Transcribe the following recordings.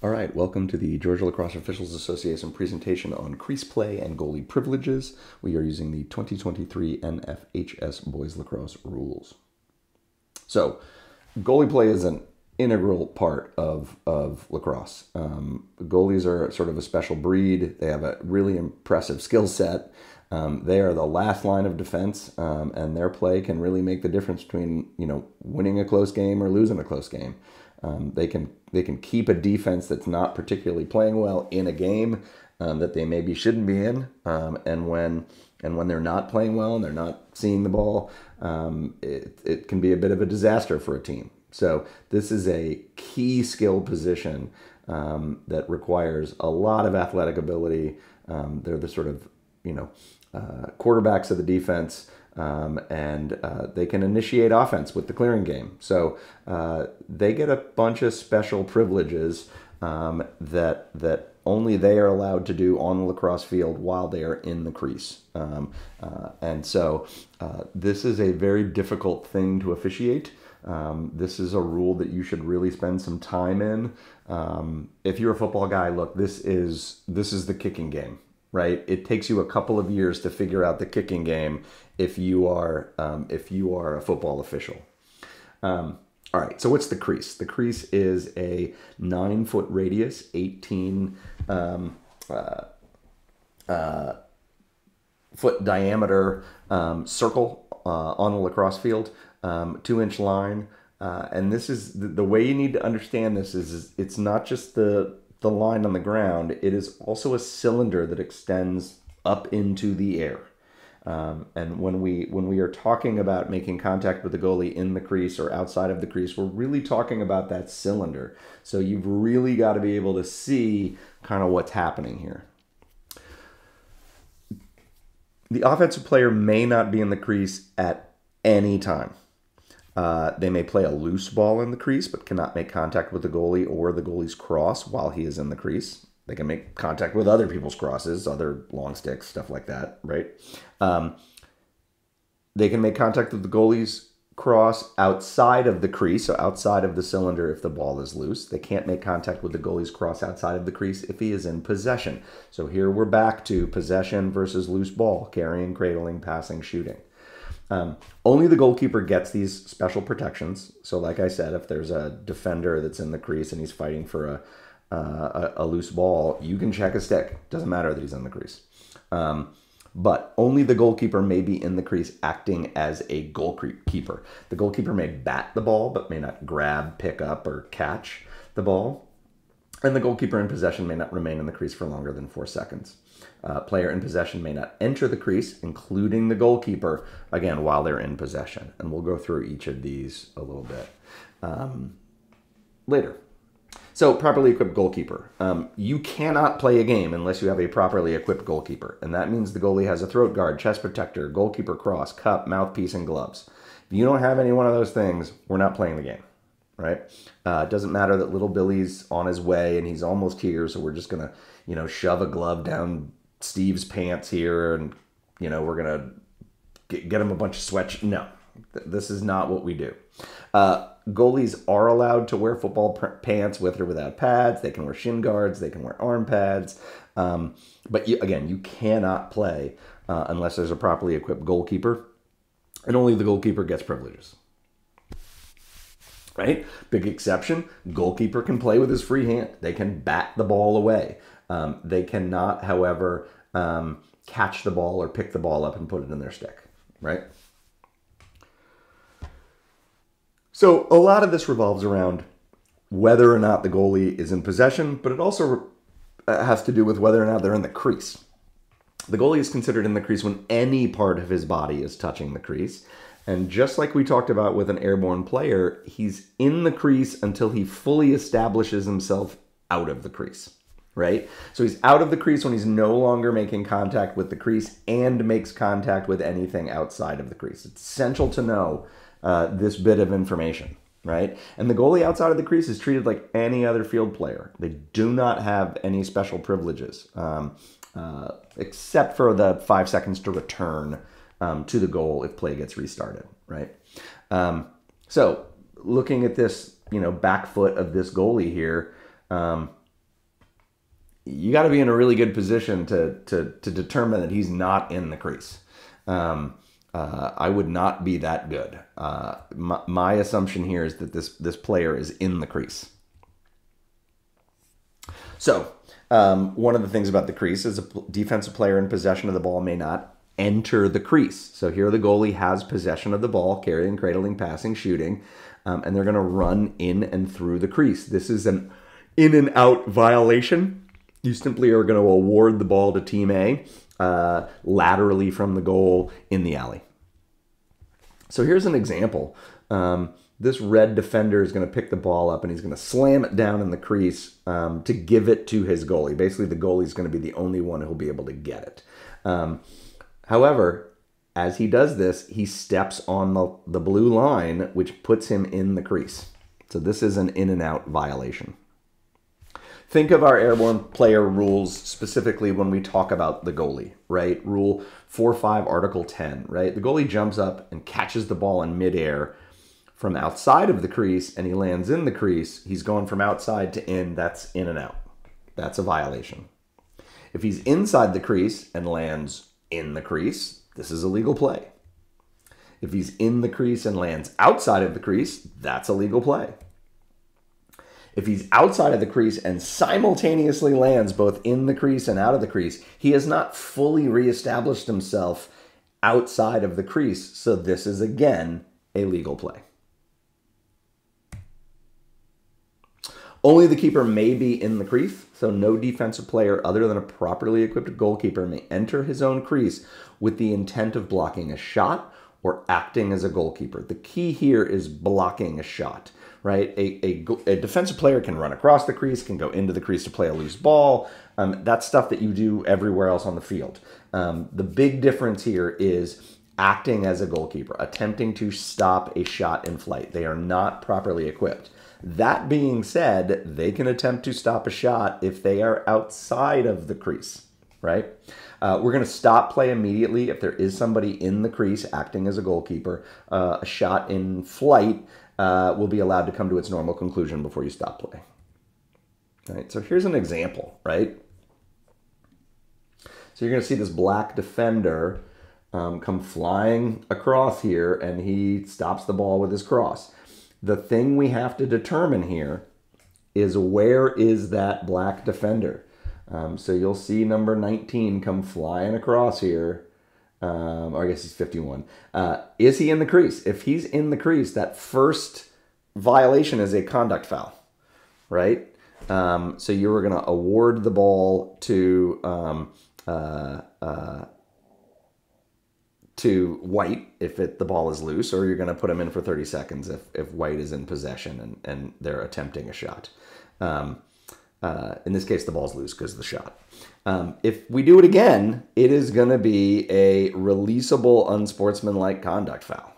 All right, welcome to the Georgia Lacrosse Officials Association presentation on crease play and goalie privileges. We are using the 2023 NFHS Boys Lacrosse rules. So, goalie play is an integral part of, of lacrosse. Um, goalies are sort of a special breed. They have a really impressive skill set. Um, they are the last line of defense, um, and their play can really make the difference between you know winning a close game or losing a close game. Um, they can they can keep a defense that's not particularly playing well in a game um, that they maybe shouldn't be in, um, and when and when they're not playing well and they're not seeing the ball, um, it it can be a bit of a disaster for a team. So this is a key skill position um, that requires a lot of athletic ability. Um, they're the sort of you know uh, quarterbacks of the defense um, and uh, they can initiate offense with the clearing game. So uh, they get a bunch of special privileges um, that that only they are allowed to do on the lacrosse field while they are in the crease. Um, uh, and so uh, this is a very difficult thing to officiate. Um, this is a rule that you should really spend some time in. Um, if you're a football guy, look, this is this is the kicking game right? It takes you a couple of years to figure out the kicking game if you are um, if you are a football official. Um, all right, so what's the crease? The crease is a nine foot radius, 18 um, uh, uh, foot diameter um, circle uh, on a lacrosse field, um, two inch line. Uh, and this is the, the, way you need to understand this is, is it's not just the the line on the ground, it is also a cylinder that extends up into the air. Um, and when we when we are talking about making contact with the goalie in the crease or outside of the crease, we're really talking about that cylinder. So you've really got to be able to see kind of what's happening here. The offensive player may not be in the crease at any time. Uh, they may play a loose ball in the crease, but cannot make contact with the goalie or the goalie's cross while he is in the crease. They can make contact with other people's crosses, other long sticks, stuff like that, right? Um, they can make contact with the goalie's cross outside of the crease, so outside of the cylinder if the ball is loose. They can't make contact with the goalie's cross outside of the crease if he is in possession. So here we're back to possession versus loose ball, carrying, cradling, passing, shooting. Um, only the goalkeeper gets these special protections. So, like I said, if there's a defender that's in the crease and he's fighting for a uh, a, a, loose ball, you can check a stick. Doesn't matter that he's in the crease. Um, but only the goalkeeper may be in the crease acting as a goalkeeper. Keeper. The goalkeeper may bat the ball, but may not grab, pick up, or catch the ball. And the goalkeeper in possession may not remain in the crease for longer than four seconds. Uh, player in possession may not enter the crease, including the goalkeeper, again, while they're in possession. And we'll go through each of these a little bit um, later. So, properly equipped goalkeeper. Um, you cannot play a game unless you have a properly equipped goalkeeper. And that means the goalie has a throat guard, chest protector, goalkeeper cross, cup, mouthpiece, and gloves. If you don't have any one of those things, we're not playing the game right? Uh, it doesn't matter that little Billy's on his way and he's almost here, so we're just gonna, you know, shove a glove down Steve's pants here, and you know, we're gonna get, get him a bunch of sweat. No, th- this is not what we do. Uh, goalies are allowed to wear football pants with or without pads. They can wear shin guards. They can wear arm pads. Um, but you, again, you cannot play uh, unless there's a properly equipped goalkeeper, and only the goalkeeper gets privileges right? Big exception goalkeeper can play with his free hand, they can bat the ball away. Um, they cannot, however, um, catch the ball or pick the ball up and put it in their stick, right? So a lot of this revolves around whether or not the goalie is in possession, but it also uh, has to do with whether or not they're in the crease. The goalie is considered in the crease when any part of his body is touching the crease. And just like we talked about with an airborne player, he's in the crease until he fully establishes himself out of the crease, right? So he's out of the crease when he's no longer making contact with the crease and makes contact with anything outside of the crease. It's essential to know uh, this bit of information, right? And the goalie outside of the crease is treated like any other field player. They do not have any special privileges, um, uh, except for the five seconds to return um, to the goal if play gets restarted, right? Um, so looking at this, you know, back foot of this goalie here, um, you got to be in a really good position to, to, to determine that he's not in the crease. Um, uh, I would not be that good. Uh, my, my, assumption here is that this this player is in the crease. So um, one of the things about the crease is a defensive player in possession of the ball may not enter the crease. So here the goalie has possession of the ball, carrying, cradling, passing, shooting, um, and they're going to run in and through the crease. This is an in and out violation. You simply are going to award the ball to team A uh, laterally from the goal in the alley. So here's an example. Um, this red defender is going to pick the ball up and he's going to slam it down in the crease um, to give it to his goalie. Basically, the goalie is going to be the only one who'll be able to get it. Um, however, as he does this, he steps on the, the blue line, which puts him in the crease. So this is an in and out violation. Think of our airborne player rules specifically when we talk about the goalie, right? Rule 4 5, Article 10, right? The goalie jumps up and catches the ball in midair from outside of the crease and he lands in the crease. He's going from outside to in. That's in and out. That's a violation. If he's inside the crease and lands in the crease, this is a legal play. If he's in the crease and lands outside of the crease, that's a legal play. If he's outside of the crease and simultaneously lands both in the crease and out of the crease, he has not fully reestablished himself outside of the crease. So this is again a legal play. Only the keeper may be in the crease, so no defensive player other than a properly equipped goalkeeper may enter his own crease with the intent of blocking a shot or acting as a goalkeeper. The key here is blocking a shot right? A, a, a, defensive player can run across the crease, can go into the crease to play a loose ball. Um, that's stuff that you do everywhere else on the field. Um, the big difference here is acting as a goalkeeper, attempting to stop a shot in flight. They are not properly equipped. That being said, they can attempt to stop a shot if they are outside of the crease, right? Uh, we're going to stop play immediately if there is somebody in the crease acting as a goalkeeper. Uh, a shot in flight uh, will be allowed to come to its normal conclusion before you stop play. Right. so here's an example, right? So you're going to see this black defender um, come flying across here, and he stops the ball with his cross. The thing we have to determine here is where is that black defender? Um, so you'll see number 19 come flying across here um, or I guess he's 51. Uh, is he in the crease? If he's in the crease, that first violation is a conduct foul, right? Um, so you were going to award the ball to um, uh, uh, to White if it, the ball is loose, or you're going to put him in for 30 seconds if, if White is in possession and, and they're attempting a shot. Um, uh, in this case, the ball's loose because of the shot. Um, if we do it again, it is going to be a releasable unsportsmanlike conduct foul,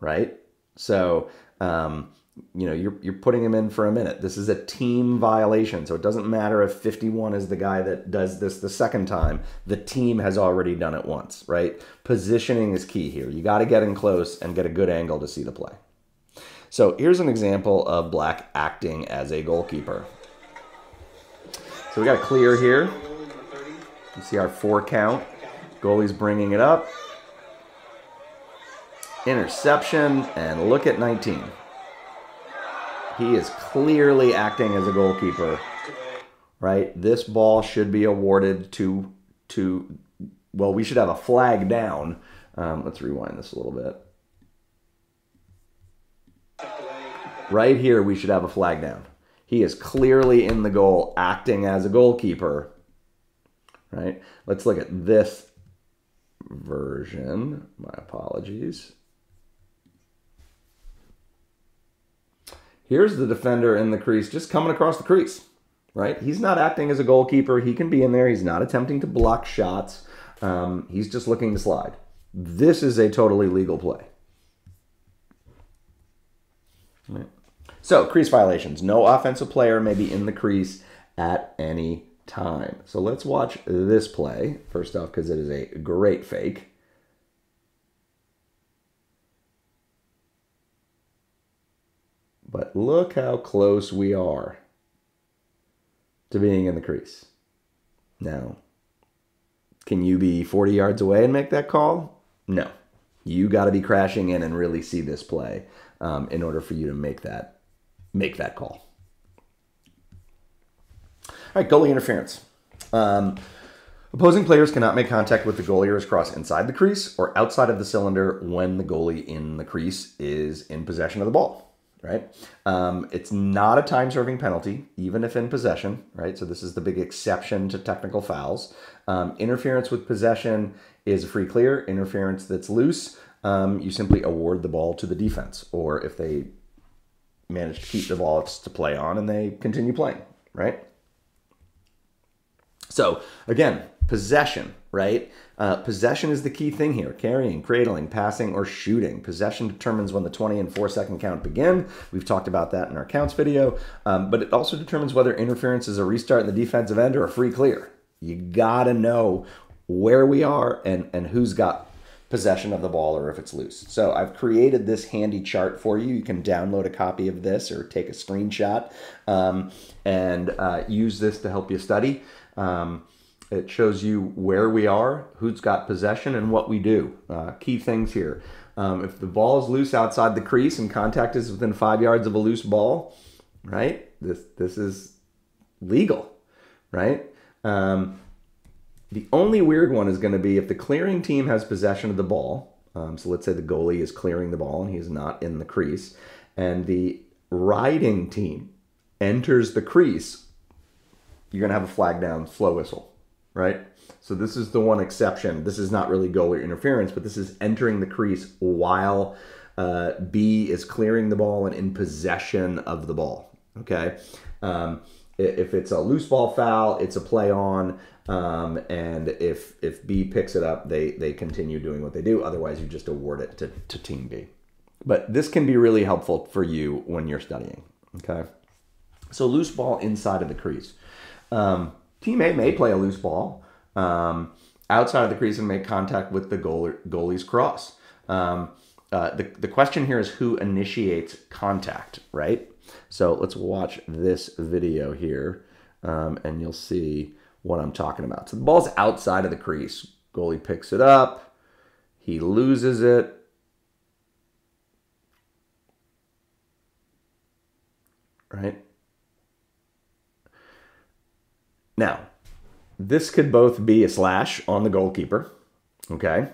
right? So, um, you know, you're, you're putting him in for a minute. This is a team violation. So it doesn't matter if 51 is the guy that does this the second time. The team has already done it once, right? Positioning is key here. You got to get in close and get a good angle to see the play. So here's an example of Black acting as a goalkeeper. So we got a clear here. You see our four count. Goalie's bringing it up. Interception, and look at 19. He is clearly acting as a goalkeeper, right? This ball should be awarded to, to well, we should have a flag down. Um, let's rewind this a little bit. Right here, we should have a flag down. He is clearly in the goal, acting as a goalkeeper right? Let's look at this version. My apologies. Here's the defender in the crease just coming across the crease, right? He's not acting as a goalkeeper. He can be in there. He's not attempting to block shots. Um, he's just looking to slide. This is a totally legal play. Right. So, crease violations. No offensive player may be in the crease at any time. So let's watch this play, first off, because it is a great fake. But look how close we are to being in the crease. Now, can you be 40 yards away and make that call? No. You got to be crashing in and really see this play um, in order for you to make that make that call. All right, goalie interference. Um, opposing players cannot make contact with the goalie or his cross inside the crease or outside of the cylinder when the goalie in the crease is in possession of the ball right? Um, it's not a time serving penalty, even if in possession, right? So this is the big exception to technical fouls. Um, interference with possession is a free clear. Interference that's loose, um, you simply award the ball to the defense, or if they manage to keep the ball, it's to play on and they continue playing, right? So again, possession, right? Uh, possession is the key thing here. Carrying, cradling, passing, or shooting. Possession determines when the 20 and 4 second count begin. We've talked about that in our counts video. Um, but it also determines whether interference is a restart in the defensive end or a free clear. You got to know where we are and, and who's got possession of the ball or if it's loose. So I've created this handy chart for you. You can download a copy of this or take a screenshot um, and uh, use this to help you study. Um, it shows you where we are, who's got possession, and what we do. Uh, key things here. Um, if the ball is loose outside the crease and contact is within five yards of a loose ball, right? This this is legal, right? Um, the only weird one is going to be if the clearing team has possession of the ball. Um, so let's say the goalie is clearing the ball and he's not in the crease, and the riding team enters the crease. You're going to have a flag down, slow whistle right? So this is the one exception. This is not really goalie interference, but this is entering the crease while uh, B is clearing the ball and in possession of the ball. Okay. Um, if it's a loose ball foul, it's a play on, um, and if if B picks it up, they they continue doing what they do. Otherwise, you just award it to, to team B. But this can be really helpful for you when you're studying. Okay. So loose ball inside of the crease. Um, Team A may play a loose ball um, outside of the crease and make contact with the goal, goalie's cross. Um, uh, the, the question here is who initiates contact, right? So let's watch this video here um, and you'll see what I'm talking about. So the ball's outside of the crease. Goalie picks it up. He loses it. Right? Now, this could both be a slash on the goalkeeper, okay?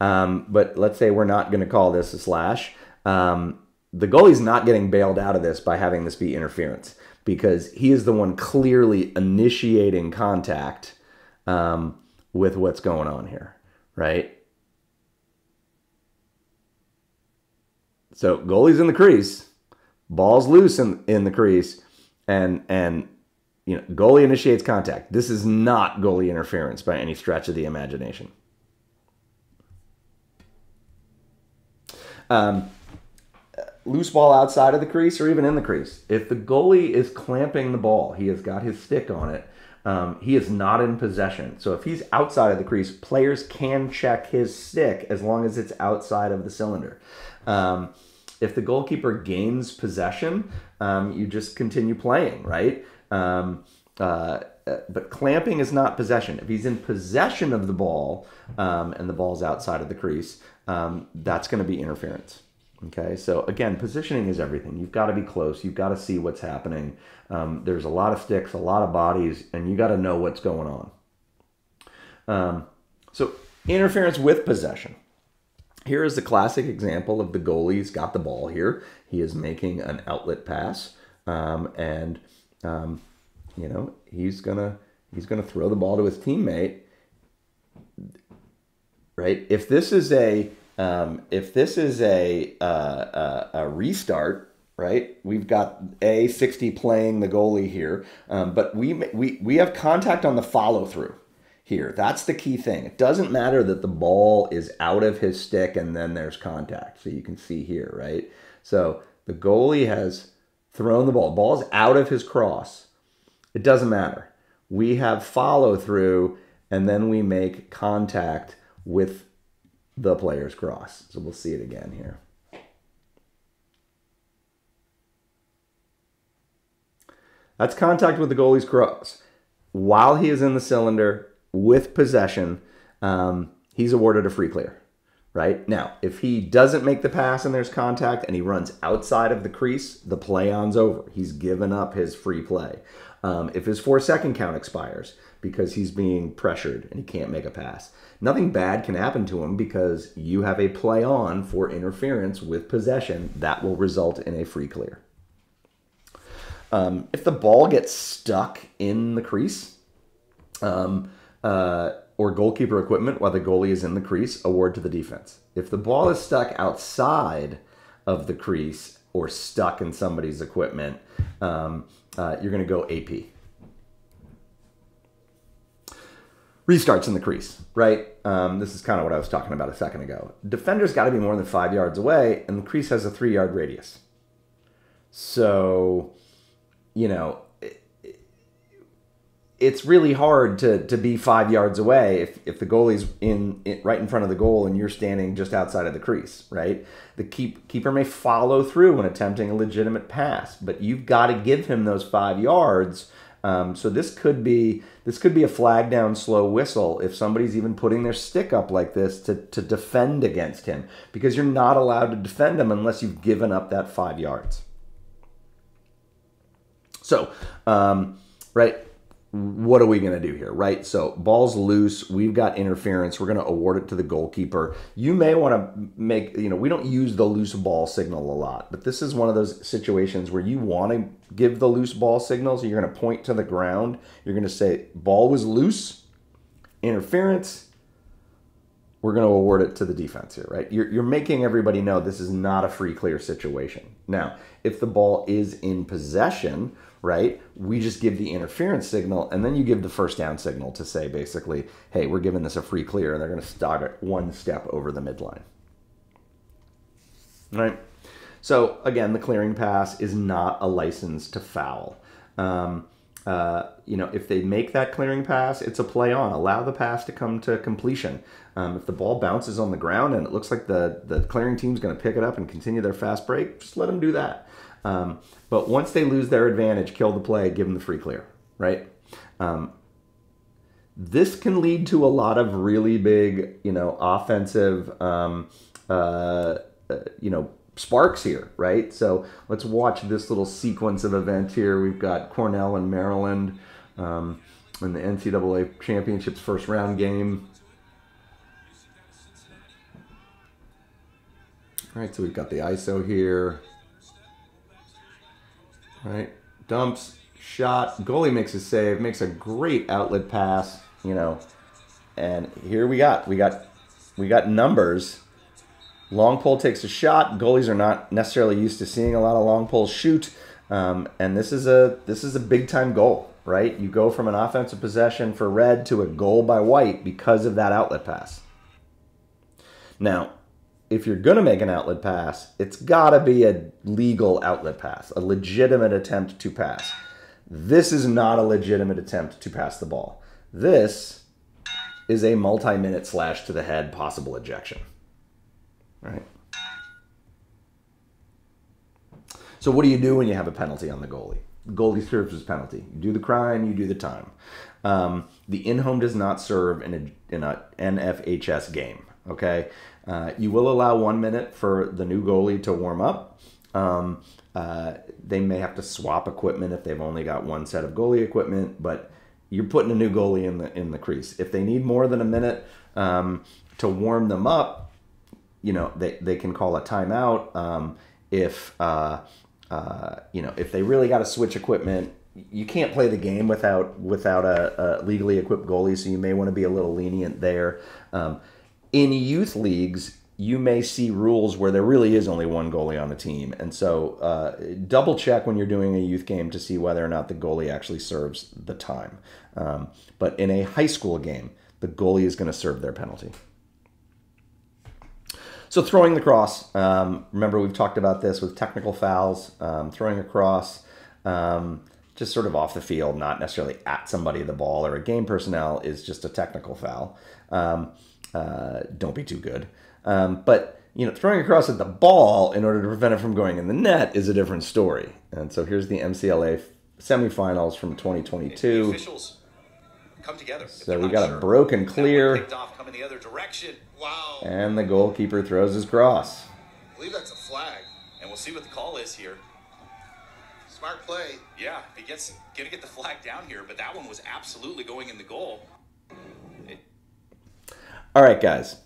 Um, but let's say we're not going to call this a slash. Um, the goalie's not getting bailed out of this by having this be interference because he is the one clearly initiating contact um, with what's going on here, right? So goalie's in the crease, ball's loose in, in the crease, and and you know, goalie initiates contact. This is not goalie interference by any stretch of the imagination. Um, loose ball outside of the crease or even in the crease. If the goalie is clamping the ball, he has got his stick on it. Um, he is not in possession. So if he's outside of the crease, players can check his stick as long as it's outside of the cylinder. Um, if the goalkeeper gains possession, um, you just continue playing, right? Um, uh, but clamping is not possession. If he's in possession of the ball um, and the ball's outside of the crease, um, that's going to be interference. Okay, so again, positioning is everything. You've got to be close. You've got to see what's happening. Um, there's a lot of sticks, a lot of bodies, and you got to know what's going on. Um, so interference with possession. Here is the classic example of the goalie's got the ball here. He is making an outlet pass, um, and um, you know, he's gonna he's gonna throw the ball to his teammate. Right? If this is a um, if this is a, uh, a, a restart, right? We've got a sixty playing the goalie here, um, but we we we have contact on the follow through here. That's the key thing. It doesn't matter that the ball is out of his stick and then there's contact. So you can see here, right? So the goalie has thrown the ball. Ball's out of his cross. It doesn't matter. We have follow through and then we make contact with the player's cross. So we'll see it again here. That's contact with the goalie's cross. while he is in the cylinder with possession, um, he's awarded a free clear. Right now, if he doesn't make the pass and there's contact and he runs outside of the crease, the play on's over. He's given up his free play. Um, if his four second count expires because he's being pressured and he can't make a pass, nothing bad can happen to him because you have a play on for interference with possession that will result in a free clear. Um, if the ball gets stuck in the crease um, uh, or goalkeeper equipment while the goalie is in the crease, award to the defense. If the ball is stuck outside of the crease or stuck in somebody's equipment, um, uh, you're going to go AP. Restarts in the crease, right? Um, this is kind of what I was talking about a second ago. Defender's got to be more than five yards away, and the crease has a three yard radius. So you know, it's really hard to to be five yards away if, if the goalie's in, in, right in front of the goal and you're standing just outside of the crease, right? The keep, keeper may follow through when attempting a legitimate pass, but you've got to give him those five yards. Um, so this could be this could be a flag down slow whistle if somebody's even putting their stick up like this to, to defend against him because you're not allowed to defend him unless you've given up that five yards. So, um, right, what are we going to do here, right? So, ball's loose. We've got interference. We're going to award it to the goalkeeper. You may want to make, you know, we don't use the loose ball signal a lot, but this is one of those situations where you want to give the loose ball signal. So, you're going to point to the ground. You're going to say, ball was loose, interference. We're going to award it to the defense here, right? You're, you're making everybody know this is not a free clear situation. Now, if the ball is in possession, right? We just give the interference signal, and then you give the first down signal to say basically, hey, we're giving this a free clear, and they're going to start it one step over the midline. Right? So again, the clearing pass is not a license to foul. Um, uh, you know, if they make that clearing pass, it's a play on. Allow the pass to come to completion. Um, if the ball bounces on the ground and it looks like the the clearing team's going to pick it up and continue their fast break, just let them do that. Um, but once they lose their advantage, kill the play, give them the free clear, right? Um, this can lead to a lot of really big, you know, offensive, um, uh, uh, you know, sparks here, right? So let's watch this little sequence of event here. We've got Cornell and Maryland um, in the NCAA championships first round game. All right, so we've got the ISO here right? Dumps, shot, goalie makes a save, makes a great outlet pass, you know. And here we got we got we got numbers. Long pole takes a shot. Goalies are not necessarily used to seeing a lot of long poles shoot, um, and this is a this is a big time goal, right? You go from an offensive possession for red to a goal by white because of that outlet pass. Now, if you're going to make an outlet pass, it's got to be a legal outlet pass, a legitimate attempt to pass. This is not a legitimate attempt to pass the ball. This is a multi minute slash to the head possible ejection. Right? So, what do you do when you have a penalty on the goalie? The goalie serves his penalty. You do the crime, you do the time. Um, the in home does not serve in a, in a NFHS game. Okay, uh, you will allow one minute for the new goalie to warm up. Um, uh, they may have to swap equipment if they've only got one set of goalie equipment, but you're putting a new goalie in the in the crease. If they need more than a minute um, to warm them up, you know they, they can call a timeout. Um, if uh, uh you know if they really got to switch equipment, you can't play the game without without a, a, legally equipped goalie, so you may want to be a little lenient there. Um, in youth leagues, you may see rules where there really is only one goalie on the team. And so uh, double check when you're doing a youth game to see whether or not the goalie actually serves the time. Um, but in a high school game, the goalie is going to serve their penalty. So throwing the cross, um, remember we've talked about this with technical fouls, um, throwing a cross, um, just sort of off the field, not necessarily at somebody, the ball or a game personnel, is just a technical foul. Uh, don't be too good. Um, but you know, throwing a cross at the ball in order to prevent it from going in the net is a different story. And so here's the MCLA semifinals from 2022. Officials come together. So we got a broken clear. Picked off coming the other direction. Wow. And the goalkeeper throws his cross. I believe that's a flag. And we'll see what the call is here. Smart play. Yeah, he gets gonna get the flag down here, but that one was absolutely going in the goal. All right, guys.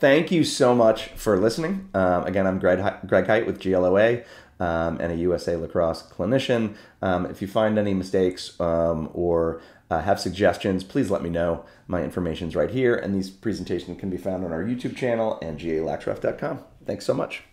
Thank you so much for listening. Um, again, I'm Greg, Greg Height with GLOA um, and a USA lacrosse clinician. Um, if you find any mistakes um, or uh, have suggestions, please let me know. My information's right here, and these presentations can be found on our YouTube channel and galactref.com. Thanks so much.